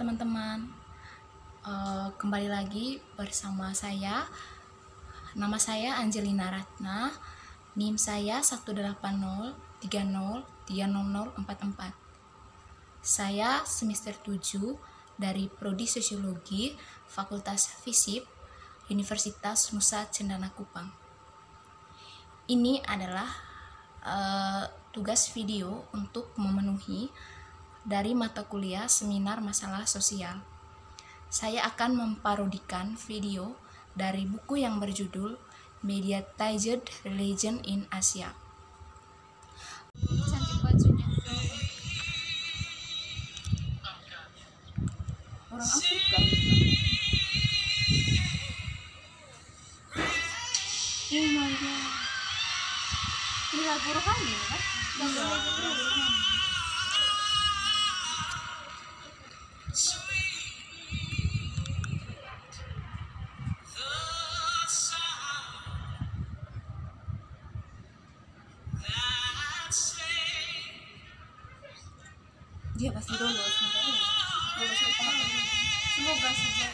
Teman-teman, Eh, kembali lagi bersama saya. Nama saya Angelina Ratna, NIM saya 18030300044. Saya semester 7 dari Prodi Sosiologi Fakultas FISIP Universitas Nusa Cendana Kupang. Ini adalah eh, tugas video untuk memenuhi dari mata kuliah seminar masalah sosial. Saya akan memparodikan video dari buku yang berjudul Mediatized Religion in Asia. Dia pasti lolos. Lolos ke pengadilan. semoga saja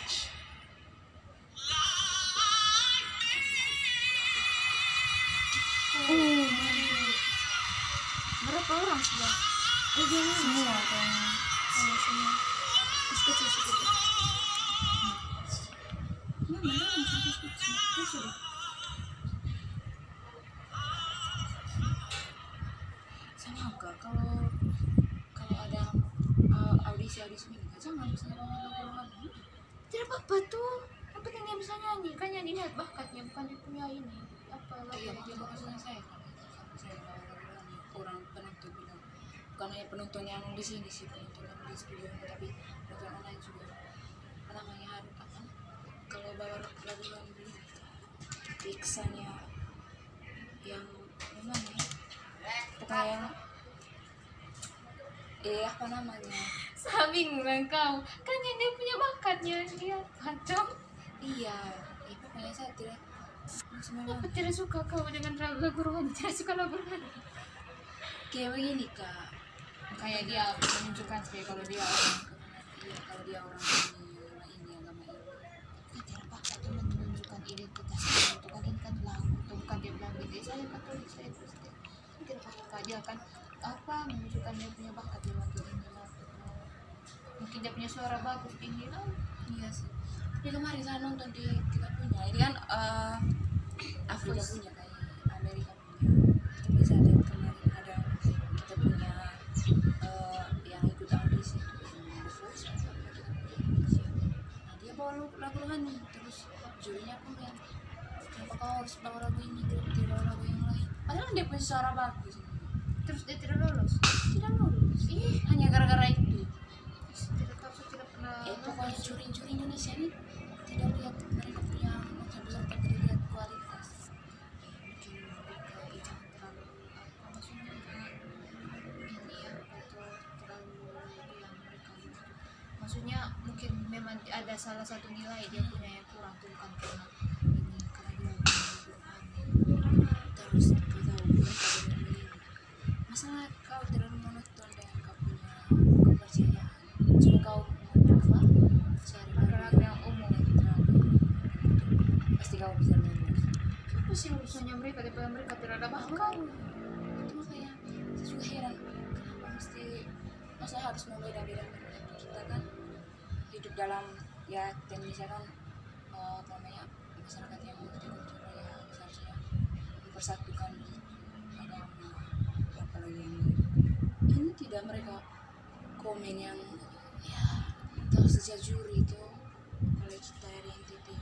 oh berapa orang sudah oh jangan Semua kayaknya. oh, semua terus kecil apa-apa tuh? Yang penting dia bisa nyanyi? Kan yang dilihat bakatnya bukan dia punya ini. Apa lagu Iya, yang dia makanya bakat maksudnya saya kan saya orang penonton bilang. Bukan hanya penonton yang di sini sih penonton yang di studio tapi penonton online juga. Apa namanya harus apa kalau bawa lagu dulu piksanya yang gimana ya? Pokoknya yang eh apa namanya Saming kau kan yang dia punya bakatnya. Dia kacau iya pokoknya saya tidak. Memang Apa tidak suka kau dengan lagu rohani tidak suka lagu rohani kayak begini kak. Kayak dia menunjukkan kayak kalau dia orang iya kalau dia orang ini orang ini agama ini. Kan apa itu menunjukkan identitas dia untuk kalian kan lagu atau bukan dia bilang gitu saya katolik saya kristen tidak apa dia kan apa menunjukkan dia punya bakat di lagu ini lagu mungkin dia punya suara bagus tinggi lah iya sih. Tapi kemarin saya nonton di kita punya. Ini kan eh, Afrika punya kayak Amerika punya. Bisa lihat kemarin ada kita punya eh, yang ikut audisi itu. Nah dia bawa lagu rohani terus jurinya pun yang kenapa kau harus bawa lagu ini? Tidak bawa lagu yang lain. Padahal dia punya suara bagus terus dia tidak lolos? Tidak lulus ih hanya gara-gara itu juri-juri Indonesia ini tidak lihat mereka punya macam besar tapi lihat kualitas. Maksudnya mungkin memang ada salah satu nilai dia punya yang kurang bukan karena ini karena dia terus masa harus membeda-beda kita kan hidup dalam ya Indonesia kan eh, apa namanya masyarakat yang multikultural ya seharusnya mempersatukan agama apalagi yang ini tidak mereka komen yang ya tahu sejak juri itu kalau kita identity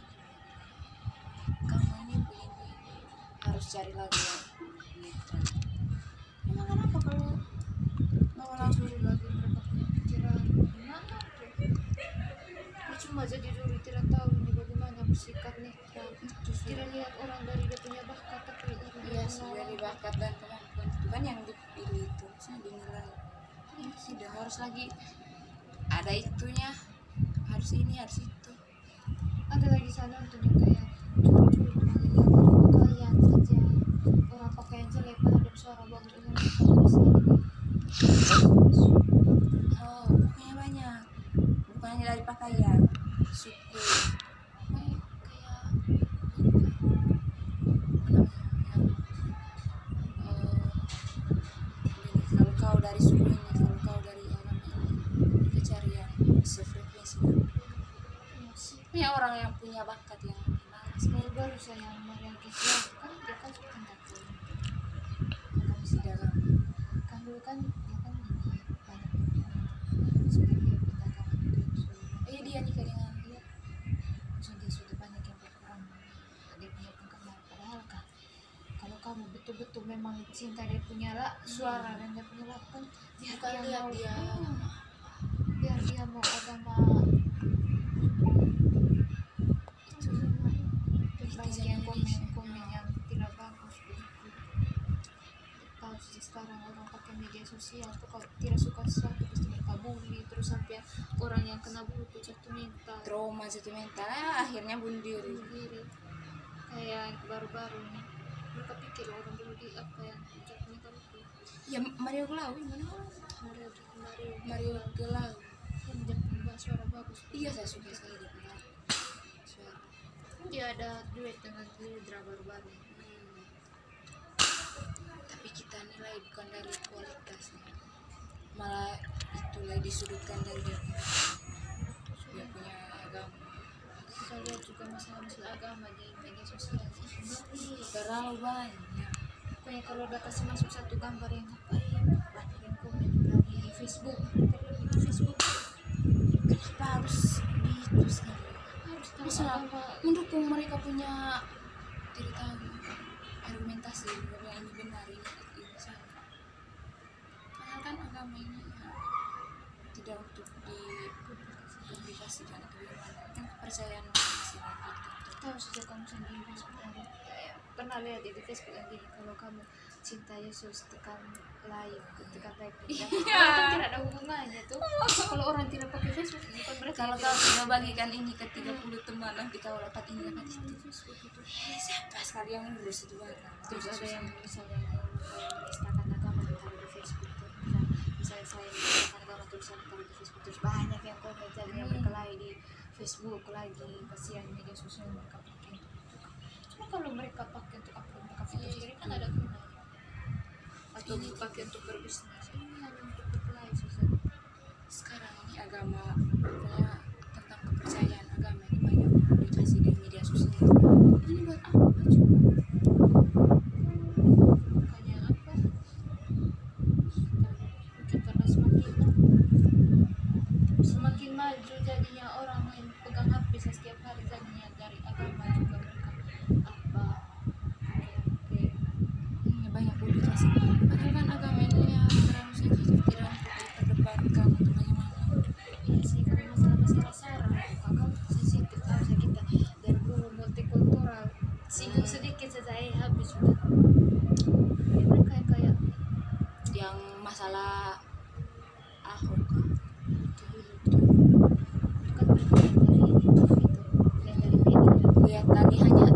kamu ini begini harus cari lagu yang netral emang kenapa kalau lagu juri lagi mereka punya pikiran gimana tuh jadi juri tidak tahu ini bagaimana bersikap netral tidak lihat orang dari dia punya bakat tapi iya sih dari bakat dan kemampuan itu kan yang dipilih itu. Saya dinilai ini sudah harus lagi ada itunya. Harus ini harus itu. Ada lagi sana untuk yang kayak lihat pakaian saja. Orang pakaian jelek ada suara bagus oh pokoknya banyak. Dari Punya orang yang punya bakat yang baru baru saya melihat Islam kan dia kan suka takut agama tidak Islam kan dulu kan dia kan ini banyak yang seperti dia pindah sudah eh dia nikah dengan dia. Sudah sudah banyak yang berkurang. Dia punya penggemar padahal kan kalau kamu betul-betul memang cinta dia punya lah suara dan dia punya lakukan biar bukan dia mau dia. Hmm. biar dia mau agama itu terus banyak yang komen komen yang tidak bagus begitu kalau sih sekarang orang pakai media sosial tuh kalau tidak suka sesuatu pasti mereka bully terus sampai orang yang kena bully tuh jatuh mental. Trauma jatuh mental ya, akhirnya bunuh diri. Bunuh diri. Kayak baru-baru ini mereka pikir orang bunuh diri apa yang jatuh mental itu? Ya Mario Gelau mana? Mario Mario Mario Gelau yang dia punya suara bagus. Iya saya suka sekali dia punya suara. Dia ada duet dengan Lidra baru-baru kita nilai bukan dari kualitasnya malah itulah disudutkan dari dia. Punya, dia punya agama. Saya lihat juga masalah-masalah agama di media sosial terlalu banyak. Pokoknya kalau udah kasih masuk satu gambar yang apa ya banyak yang komen di Facebook. Di Facebook kenapa harus gitu? Sekali harus Bisa. mendukung mereka punya tahu argumentasi bahwa ini benar ini kepercayaan tahu sejak kamu sendiri eh, pernah lihat di Facebook yang gini kalau kamu cinta Yesus tekan like tekan like Iya. kan tidak ada hubungannya tuh. Kalau orang tidak pakai Facebook bukan berarti kalau kau tidak sudah bagikan ini ke 30 teman nanti kau dapat ini dapat itu Facebook itu. Eh siapa sekali yang lulus itu barang terus ada yang misalnya yang menistakan agama di Facebook tuh Misal- misalnya saya menistakan agama tulisan di Facebook terus banyak yang komen jadi yang Hmm. berkelahi di Facebook lagi kasihan media sosial mereka pakai cuma kalau mereka pakai untuk upload mereka foto Iya. sendiri kan ada gunanya. Atau Ini- pakai untuk berbisnis. Ini hanya untuk berkelahi sosial sekarang ini agama tentang kepercayaan agama ini banyak publikasi di media sosial. Ini buat apa coba makanya apa mungkin karena semakin semakin maju jadinya orang main pegang HP setiap hari jadinya dari agama juga mereka apa oke ini banyak publikasi padahal kan agama ini ya terlalu sensitif tidak untuk diperdebatkan atau bagaimana iya sih karena masalah-masalah sara itu agama sensitif harusnya kita dari dulu multikultural singgung sedikit saja eh habis sudah ya, mereka yang kayak yang masalah ahok itu dulu tuh itu kan mereka yang dari itu yang dari media lihat dari hanya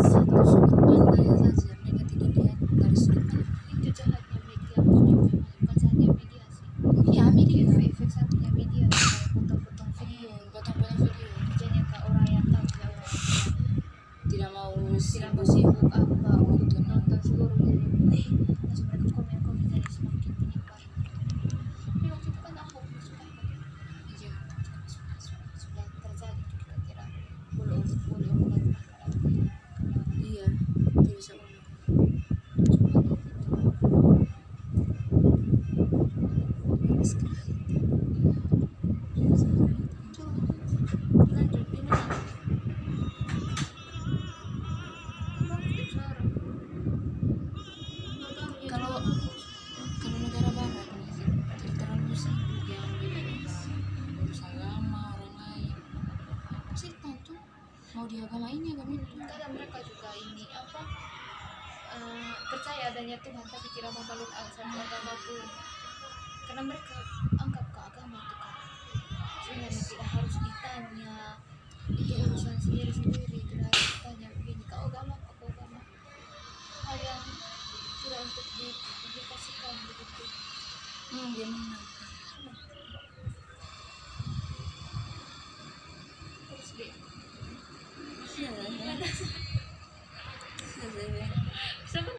satu sudut pandang saja mereka tidak lihat dari sudut pandang itu jahatnya media maksudnya memang bukan jahatnya media sih ya media efek-efek satunya media kayak potong-potong video potong-potong video kerjanya ke orang yang tahu ya orang yang tidak mau tidak mau sibuk sibuk apa Nonton. nonton seluruh jadi eh mereka komen-komen jadi semakin menyebar mau di agama ini agama mereka juga ini apa eh, percaya adanya Tuhan tapi tidak memeluk satu agama pun. Karena mereka anggap ke agama itu kan sebenarnya tidak harus ditanya itu urusan sendiri sendiri